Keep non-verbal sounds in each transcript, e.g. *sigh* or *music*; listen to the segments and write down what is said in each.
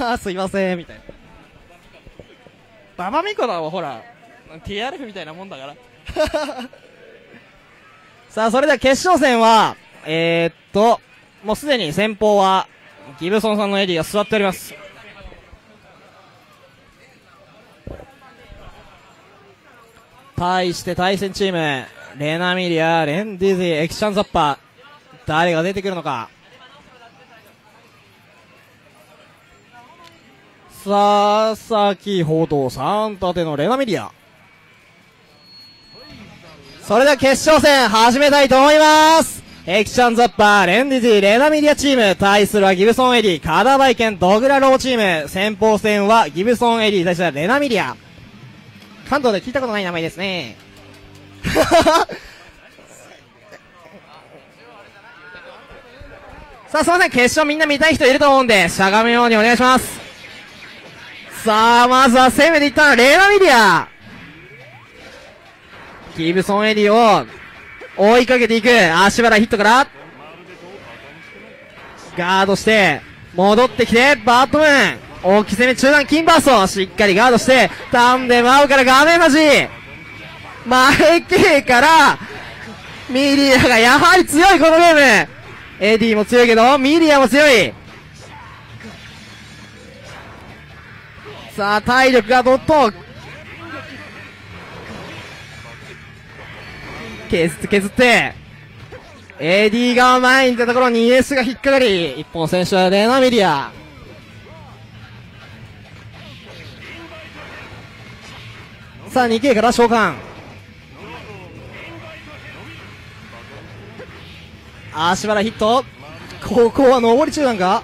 あ *laughs* ーすいません、みたいな。ババミコだはほら、TRF みたいなもんだから。*laughs* さあ、それでは決勝戦は、えー、っと、もうすでに先方は、ギブソンさんのエディが座っております。対して対戦チーム、レナミリア、レンディズィ、エキシャンザッパー、誰が出てくるのか。ささきほどさん立てのレナミリア。それでは決勝戦始めたいと思いますエキシャンザッパー、レンディティ、レナミリアチーム、対するはギブソンエディ、カダバイケン、ドグラローチーム、先鋒戦はギブソンエディ、対してはレナミリア。関東で聞いたことない名前ですね。さあ、すいません、決勝みんな見たい人いると思うんで、しゃがむようにお願いします。さあ、まずは攻めていったのはレーナミリア。ギブソンエディを追いかけていく。足払いヒットから、ガードして、戻ってきて、バットムーン。大き攻め中段金バースト。しっかりガードして、タンで真央から画面端。前系から、ミリアがやはり強いこのゲーム。エディも強いけど、ミリアも強い。さあ、体力がどっと、削って削って、AD が前に出たところに ES が引っかかり、一本選手はレナミリア。さあ、2K から召喚。足払いヒット。ここは上り中なんか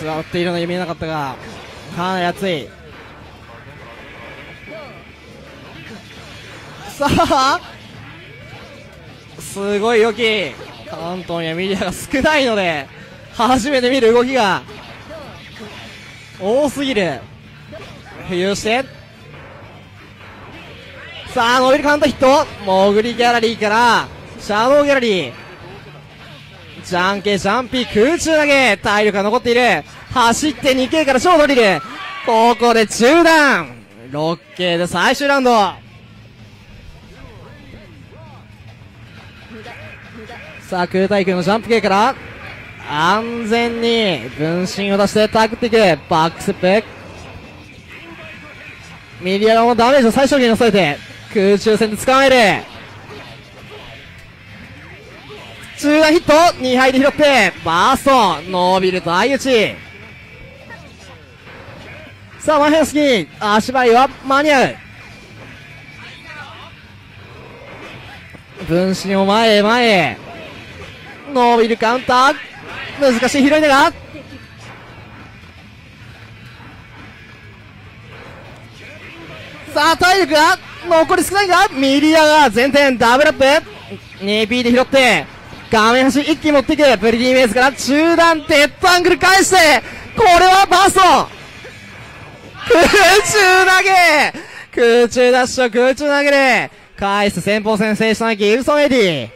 座っているのに見えなかったが、かなり熱い。さあ、すごい動き。関東にはミリアが少ないので、初めて見る動きが、多すぎる。浮遊して、さあ、伸びるカウントヒット。潜りギャラリーから、シャドウギャラリー。ジャンケ、ジャンピー、空中投げ。体力が残っている。走って 2K から超ドリル。ここで中段。6K で最終ラウンド。さあ、空対空のジャンプ系から、安全に分身を出してタッグっていく。バックステップ。ミリアラのダメージを最小限に抑えて、空中戦で捕まえる。中段ヒット !2 敗で拾って、バースト伸びると相打ちさあ、マヘンスキー足払いは間に合う。分身を前へ前へ。伸びるカウンター。難しい拾いだが。さあ、体力が残り少ないが、ミリアが前転ダブルアップ。2P で拾って、画面端一気に持っていく。プリティメイズから中段デッドアングル返して、これはバースト。*laughs* 空中投げ空中ダッシュ空中投げで、返す先鋒戦制したのはギブソンエディ。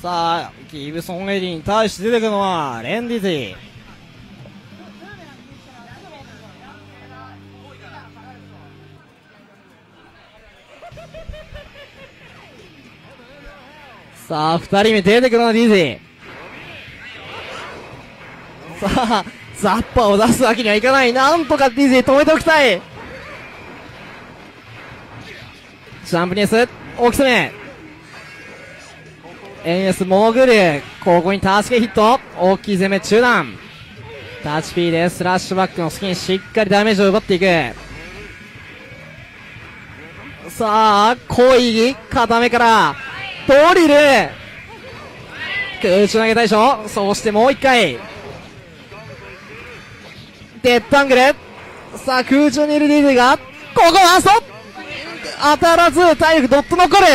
さあ、ギブソンエディに対して出てくるのは、レンディティ。*laughs* さあ、二人目出てくるのはディズィ。さあ、ザッパを出すわけにはいかない。なんとかディズィ止めておきたい。ジャンプニエス、大きさめ。エンエス潜る。ここにタスケヒット。大きい攻め中段。タッチ P でスラッシュバックのスキンしっかりダメージを奪っていく。さあ、濃い固めから、ドリル空中投げ対象。そしてもう一回。デッドアングル。さあ空中にいるリーがここはスト当たらず体力ドット残る。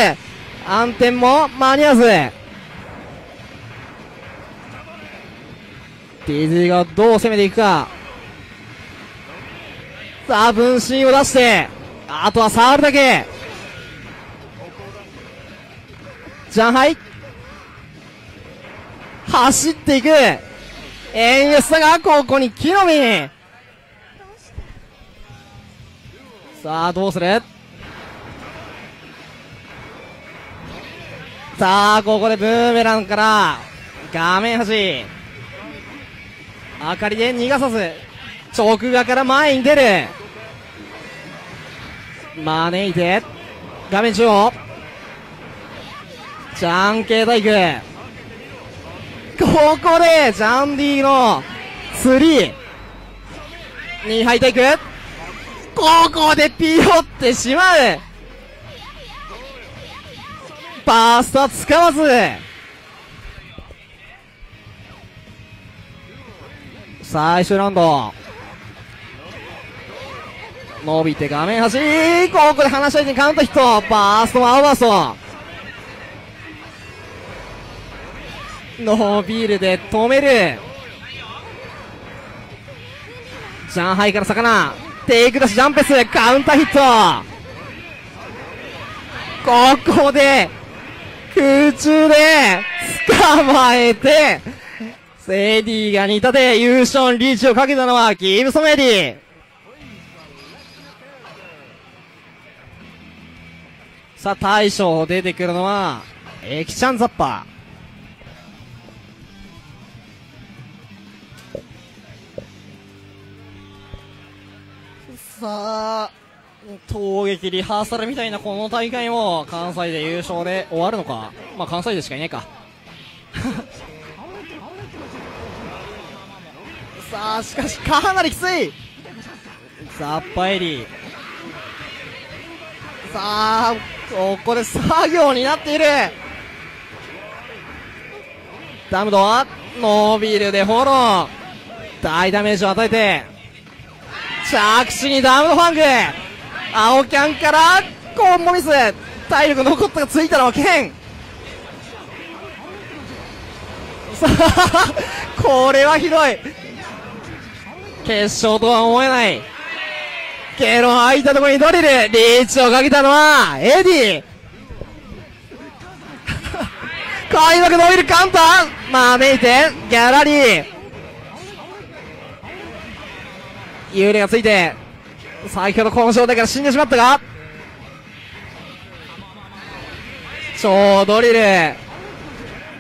暗転も間に合わず。ディズニーがどう攻めていくか。さあ分身を出して。あとは触るだけ。ジャンハイ。走っていく。エンユスがここに木の実。さあ、どうする？さあ、ここでブーメランから、画面端。明かりで逃がさず、直画から前に出る。招いて、画面中央。ジャンケイ体育。ここで、ジャンディの、スリー。に入っていく。ここでピヨってしまう。バーストは使わず。最終ラウンド。伸びて画面端。ここで話し相手にカウントヒット。バーストもアウバースト。伸びるで止める。上海から魚。テイクダッシュジャンプス。カウンターヒット。ここで、空中で、捕まえて、セディが似たで優勝リーチをかけたのはギブソンエディ。さあ、大将出てくるのは、エキチャンザッパー。さあ、攻撃リハーサルみたいなこの大会も関西で優勝で終わるのか？まあ関西でしかいないか。*laughs* さあ、しかしかなりきつい。ザッパエリさあ、ここで作業になっている。ダムドはノービールでフォロー。大ダメージを与えて。着地にダムドファング青キャンからコンボミス。体力残ったがついたのはケンさあこれはひどい。決勝とは思えない。ゲロ空いたところにドリルリーチをかけたのはエディ。*laughs* 開幕伸びるカウン。ター招いてギャラリー。幽霊がついて先ほどこの状態から死んでしまったが超ドリル。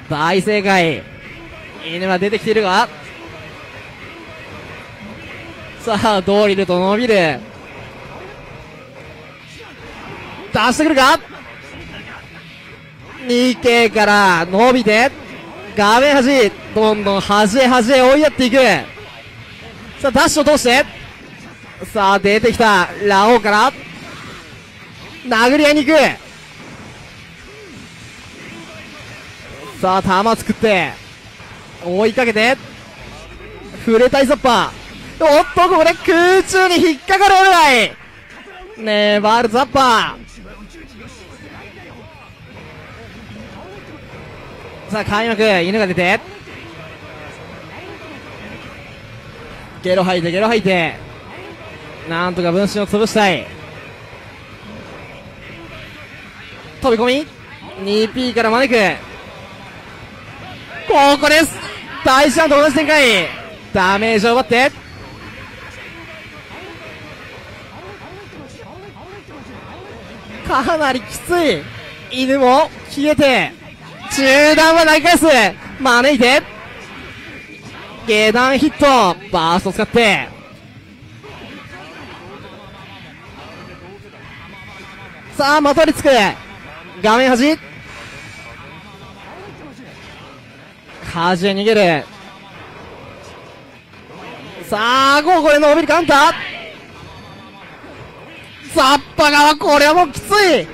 大正解。犬が出てきているがさあドリルと伸びる。出してくるか？2K から伸びて画面端どんどん端へ端へ追いやっていく。さあダッシュを通して。さあ出てきた。ラオウから。殴り合いに行く。さあ弾作って。追いかけて。触れたいザッパー。おっとここで空中に引っかかるオルライ粘るザッパー。さあ開幕。犬が出て。ゲロ吐いてゲロ吐いて。なんとか分身を潰したい。飛び込み。2P から招く。ここです。大ジャンと同じ展開。ダメージを奪って。かなりきつい。犬も消えて。中段は投げ返す。招いて。下段ヒット。バースト使って。さあまとりつく。画面端。端へ逃げる。さあここで伸びるカウンター。ザッパ側これはもうきつい。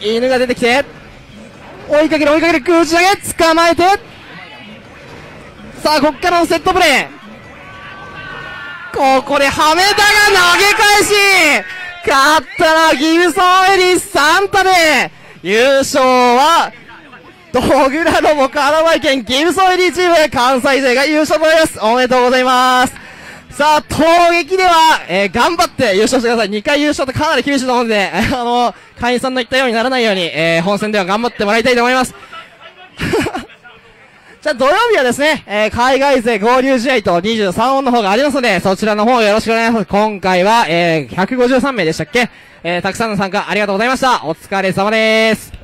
犬が出てきて。追いかける追いかける。空中投げ。捕まえて。さあこっからのセットプレー。ここでハメダが投げ返し。勝ったらギブソンエリスサンタで優勝はドグラドモカラバイ県ギブソンエリチーム関西勢が優勝となりますおめでとうございますさあ、攻撃では、えー、頑張って優勝してください。2回優勝ってかなり厳しいと思うんで、*laughs* あの、会員さんの言ったようにならないように、えー、本戦では頑張ってもらいたいと思います。じゃあ土曜日はですね、えー、海外勢合流試合と23音の方がありますので、そちらの方よろしくお願いします。今回は、えー、153名でしたっけ？えー、たくさんの参加ありがとうございました。お疲れ様です。